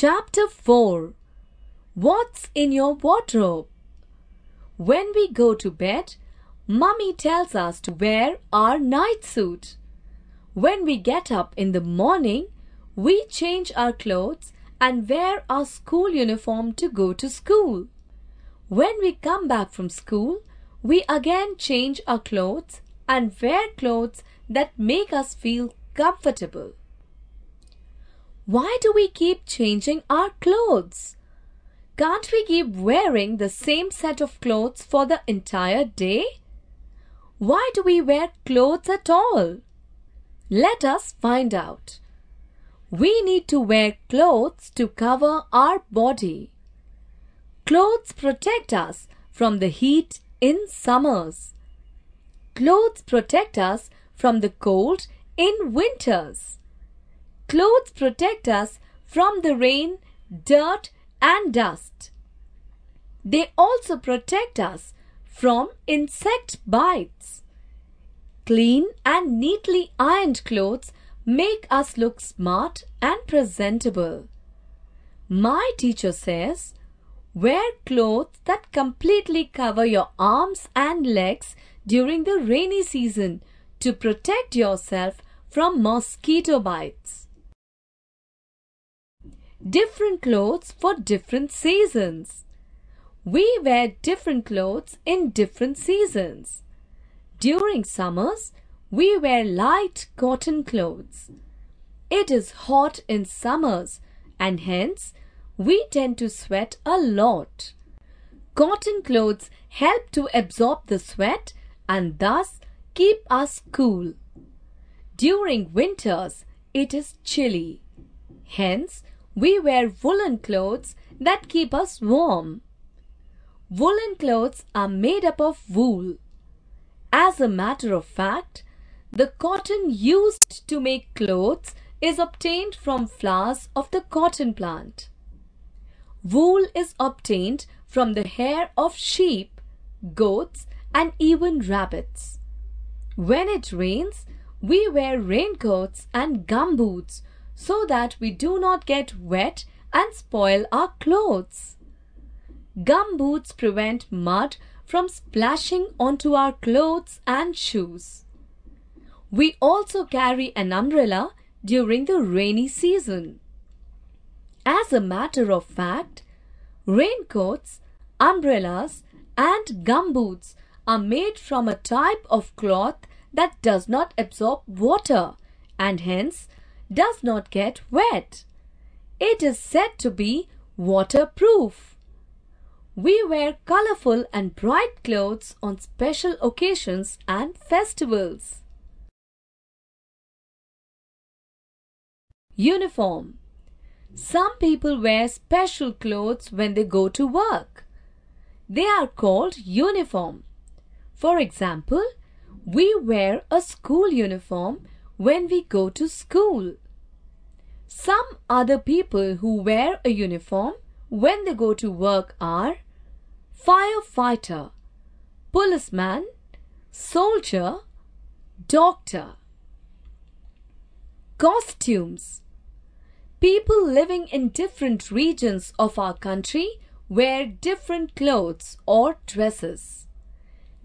Chapter 4 What's in your wardrobe? When we go to bed, Mummy tells us to wear our night suit. When we get up in the morning, we change our clothes and wear our school uniform to go to school. When we come back from school, we again change our clothes and wear clothes that make us feel comfortable. Why do we keep changing our clothes? Can't we keep wearing the same set of clothes for the entire day? Why do we wear clothes at all? Let us find out. We need to wear clothes to cover our body. Clothes protect us from the heat in summers. Clothes protect us from the cold in winters. Clothes protect us from the rain, dirt, and dust. They also protect us from insect bites. Clean and neatly ironed clothes make us look smart and presentable. My teacher says, wear clothes that completely cover your arms and legs during the rainy season to protect yourself from mosquito bites. Different clothes for different seasons. We wear different clothes in different seasons. During summers, we wear light cotton clothes. It is hot in summers and hence we tend to sweat a lot. Cotton clothes help to absorb the sweat and thus keep us cool. During winters, it is chilly. Hence, we wear woolen clothes that keep us warm. Woolen clothes are made up of wool. As a matter of fact, the cotton used to make clothes is obtained from flowers of the cotton plant. Wool is obtained from the hair of sheep, goats, and even rabbits. When it rains, we wear raincoats and gumboots so that we do not get wet and spoil our clothes. Gumboots prevent mud from splashing onto our clothes and shoes. We also carry an umbrella during the rainy season. As a matter of fact, raincoats, umbrellas, and gumboots are made from a type of cloth that does not absorb water and hence does not get wet. It is said to be waterproof. We wear colorful and bright clothes on special occasions and festivals. Uniform Some people wear special clothes when they go to work. They are called uniform. For example, we wear a school uniform when we go to school. Some other people who wear a uniform when they go to work are firefighter, policeman, soldier, doctor. Costumes People living in different regions of our country wear different clothes or dresses.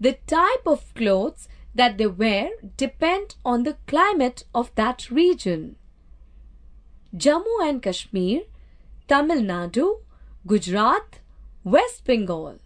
The type of clothes that they wear depend on the climate of that region. Jammu and Kashmir, Tamil Nadu, Gujarat, West Bengal.